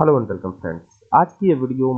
Hello and welcome friends. आज की ये वीडियो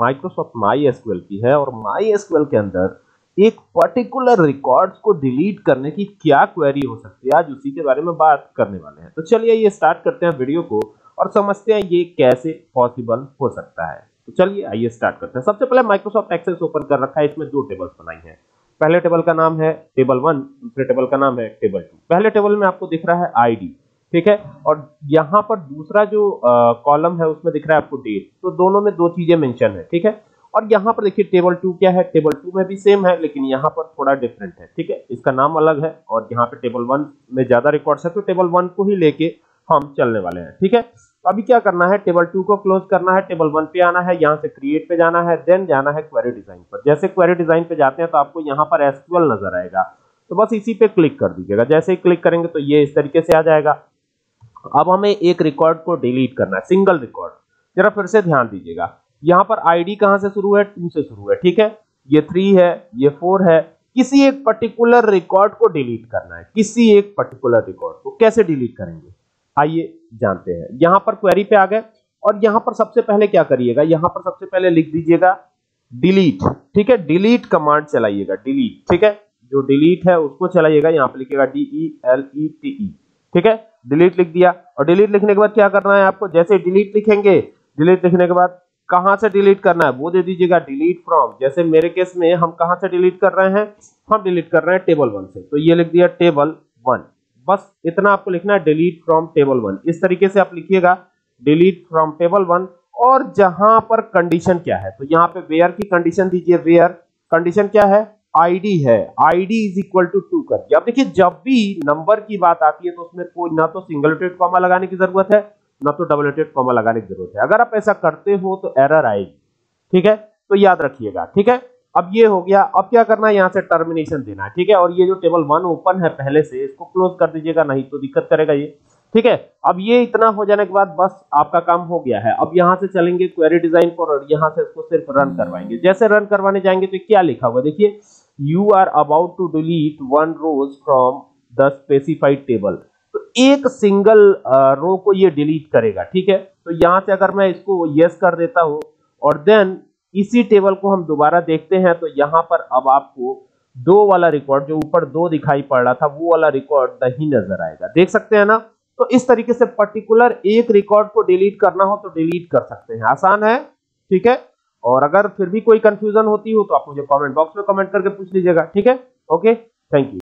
माइक्रोसॉफ्ट माई एसक्यूएल की है और माई एसक्यूएल के अंदर एक पर्टिकुलर रिकॉर्ड्स को डिलीट करने की क्या क्वेरी हो सकती है, आज उसी के बारे में बात करने वाले हैं। तो चलिए ये स्टार्ट करते हैं वीडियो को और समझते हैं ये कैसे पॉसिबल हो सकता है। तो चलिए आइए स्टार्ट करते हैं। सबसे पहले माइक्रोसॉफ्ट एक्सेस ओपन कर रखा है, इसमें दो टेबल्स बनाई है। पहले टेबल का नाम है टेबल वन दूसरे टेबल का नाम है टेबल टू पहले टेबल में आपको दिख रहा है आईडी ठीक है? और यहाँ पर दूसरा जो कॉलम है, उसमें दिख रहा है आपको डेट तो दोनों में दो चीज़ें मेंशन है, ठीक है? और यहाँ पर देखिए टेबल टू क्या है? टेबल टू में भी सेम है, लेकिन यहाँ पर थोड़ा डिफरेंट है, ठीक है? इसका नाम अलग है और यहाँ पे टेबल वन में ज़्यादा रिकॉर्ड्स है तो टेबल वन को ही लेके हम चलने वाले हैं, ठीक है? तो अभी क्या करना है? टेबल टू को क्लोज करना है टेबल वन पे आना है, यहाँ से क्रिएट पे जाना है देन जाना है क्वेरी डिज़ाइन पर. जैसे क्वेरी डिज़ाइन पे जाते हैं तो आपको यहाँ पर एसक्यूएल नज़र आएगा। तो बस इसी पे क्लिक कर दीजिएगा। जैसे ही क्लिक करेंगे तो ये इस तरीके से आ जाएगा। अब हमें एक रिकॉर्ड को डिलीट करना है सिंगल रिकॉर्ड जरा फिर से ध्यान दीजिएगा। यहाँ पर आईडी कहाँ से शुरू है? टू से शुरू है, ठीक है? ये थ्री है, ये फोर है। किसी एक पर्टिकुलर रिकॉर्ड को डिलीट करना है। किसी एक पर्टिकुलर रिकॉर्ड को कैसे डिलीट करेंगे? आइए जानते हैं। यहाँ पर क्वेरी पे आ गए। और यहाँ पर सबसे पहले क्या करिएगा? यहाँ पर सबसे पहले लिख दीजिएगा डिलीट ठीक है? डिलीट कमांड चलाइएगा डिलीट ठीक है? जो डिलीट है उसको चलाइएगा। यहाँ पर लिखिएगा D E L E T E ठीक है? डिलीट लिख दिया। और डिलीट लिखने के बाद क्या करना है आपको? जैसे डिलीट लिखेंगे डिलीट लिखने के बाद कहाँ से डिलीट करना है? वो दे दीजिएगा डिलीट फ्रॉम जैसे मेरे केस में हम कहाँ से डिलीट कर रहे हैं? हम डिलीट कर रहे हैं टेबल वन से। तो ये लिख दिया टेबल वन बस इतना आपको लिखना है डिलीट फ्रॉम टेबल वन इस तरीके से आप लिखिएगा डिलीट फ्रॉम टेबल वन और जहाँ पर कंडीशन क्या है? तो यहाँ पे वेयर की कंडीशन दीजिए वेयर कंडीशन क्या है? आईडी है, ID is equal to two कर दिया। अब देखिए, जब भी नंबर की बात आती है तो उसमें कोई ना तो सिंगल रोटेट कॉमा लगाने की ज़रूरत है, ना तो डबल रोटेट कॉमा लगाने की ज़रूरत है। अगर आप ऐसा करते हो तो एरर आएगी, ठीक है? तो याद रखिएगा, ठीक है? अब ये हो गया, अब क्या करना है? यहाँ से टर्मिनेशन देना है, ठीक है? और ये जो टेबल वन ओपन है पहले से, इसको क्लोज कर दीजिएगा, नहीं तो दिक्कत करेगा ये, ठीक है? अब ये इतना हो जाने के बाद बस आपका काम हो गया है। अब यहाँ से चलेंगे क्वेरी डिज़ाइन पर और यहाँ से इसको सिर्फ़ रन करवाएँगे। जैसे रन करवाने जाएँगे तो क्या लिखा हुआ देखिए you are about to delete one rows from the specified table. तो एक सिंगल रो को ये डिलीट करेगा, ठीक है? तो यहाँ से अगर मैं इसको यस कर देता हूँ और देन इसी टेबल को हम दोबारा देखते हैं तो यहाँ पर अब आपको दो वाला रिकॉर्ड जो ऊपर दो दिखाई पड़ रहा था, वो वाला रिकॉर्ड नहीं नज़र आएगा। देख सकते हैं ना? तो इस तरीके से पर्टिकुलर एक रिकॉर्ड को डिलीट करना हो तो डिलीट कर सकते हैं। आसान है? ठीक है? और अगर फिर भी कोई कंफ्यूजन होती हो तो आप मुझे कमेंट बॉक्स में कमेंट करके पूछ लीजिएगा, ठीक है? Okay thank you